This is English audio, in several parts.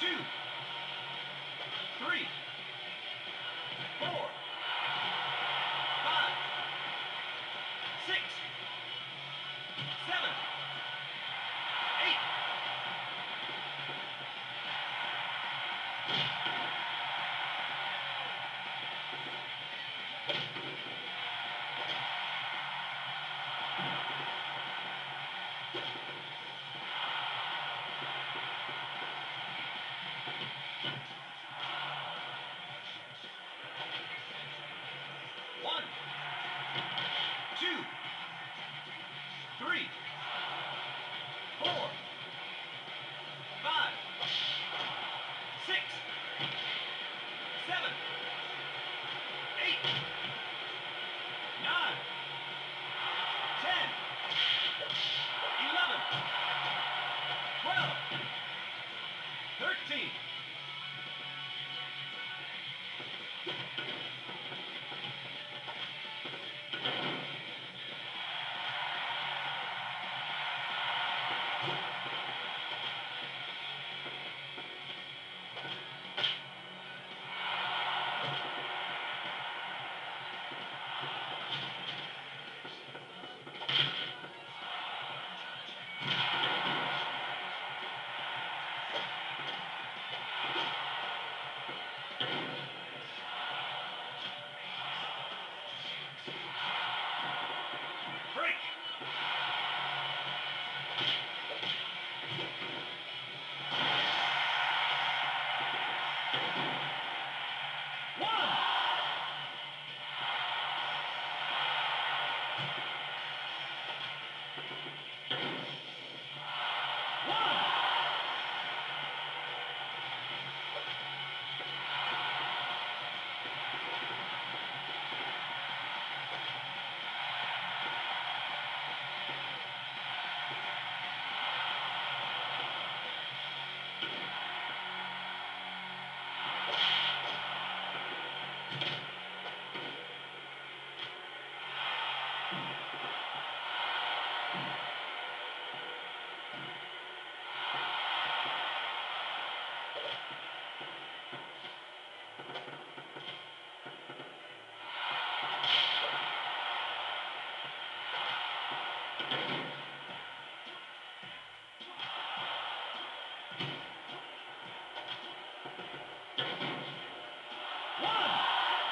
two, three four, five, six, seven, eight. One, seven, eight, nine, ten, eleven, twelve, thirteen.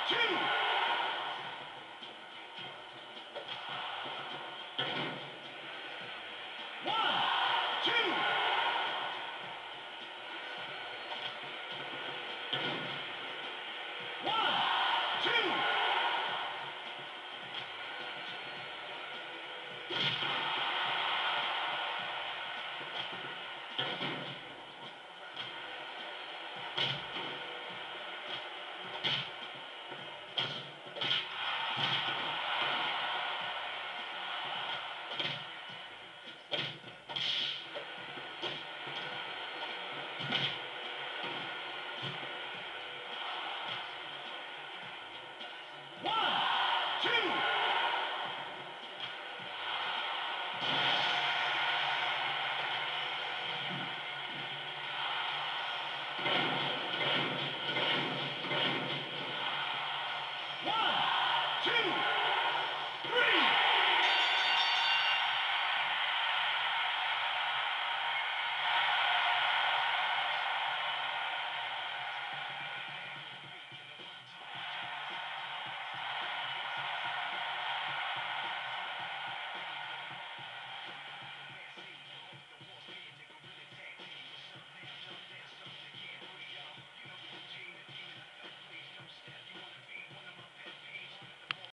Two. One, two. 何?